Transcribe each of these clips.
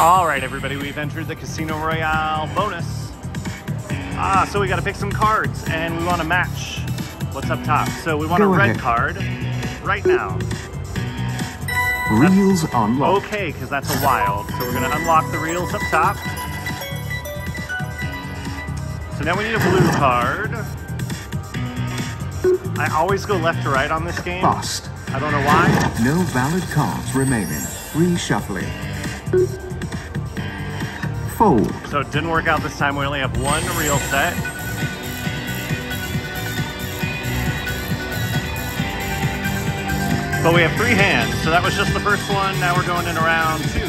All right, everybody, we've entered the Casino Royale bonus. Ah, so we got to pick some cards, and we want to match what's up top. So we want Go a red ahead. card right now. Reels unlocked. Okay, because that's a wild. So we're going to unlock the reels up top. So now we need a blue card. I always go left to right on this game. Bust. I don't know why. No valid cards remaining. Reshuffling. Fold. So it didn't work out this time. We only have one reel set. But we have three hands, so that was just the first one. Now we're going in round two.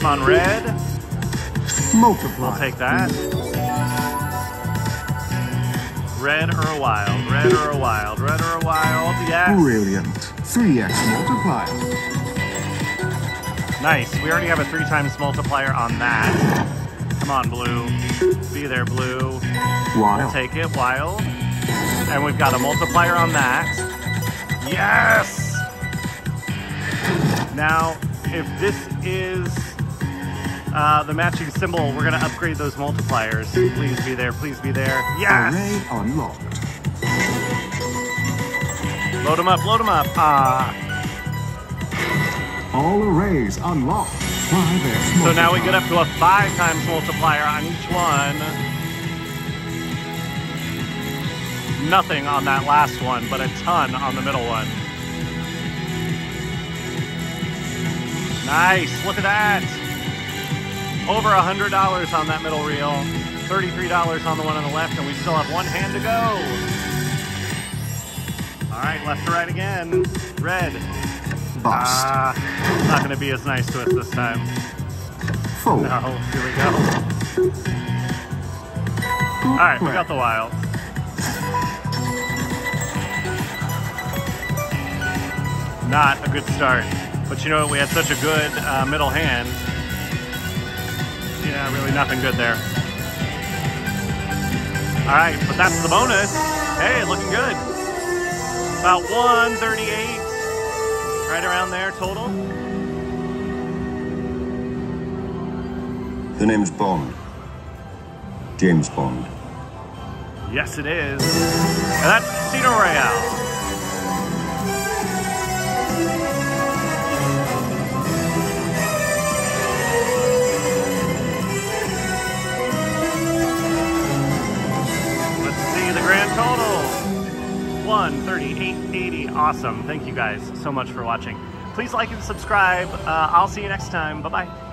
Come on, red. Multiply. We'll take that. Red or a wild, red or a wild, red or a wild, yes. Brilliant. 3x multiplier. Nice. We already have a three times multiplier on that. Come on, blue. Be there, blue. Wild. Take it, wild. And we've got a multiplier on that. Yes! Now, if this is uh, the matching symbol, we're gonna upgrade those multipliers. Please be there, please be there. Yes! Array unlocked. Load them up, load them up. Ah. All arrays unlocked. So now we get up to a five times multiplier on each one. Nothing on that last one, but a ton on the middle one. Nice, look at that. Over a $100 on that middle reel. $33 on the one on the left, and we still have one hand to go. All right, left to right again. Red. Bust. Ah, not gonna be as nice to us this time. Fold. No, here we go. All right, we got the wild. Not a good start, but you know what? We had such a good uh, middle hand. Yeah, really nothing good there. All right, but that's the bonus. Hey, looking good. About 138, right around there total. The name's Bond. James Bond. Yes, it is. And that's Casino Royale. 138.80. Awesome. Thank you guys so much for watching. Please like and subscribe. Uh, I'll see you next time. Bye bye.